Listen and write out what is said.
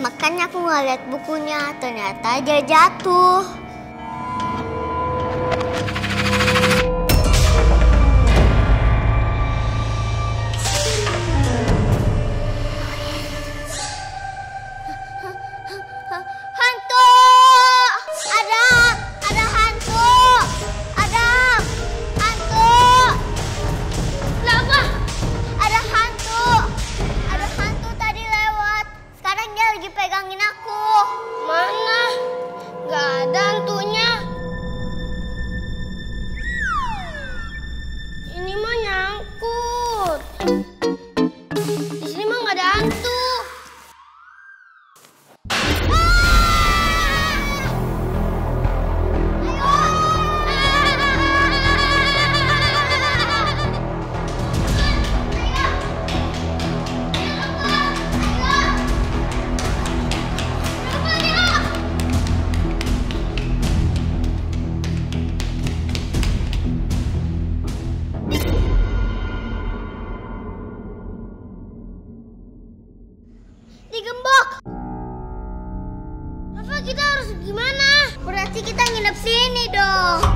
Makanya aku nggak lihat bukunya, ternyata dia jatuh. kita nginep sini dong.